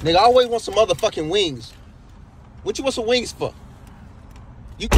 Nigga, I always want some motherfucking wings. What you want some wings for? You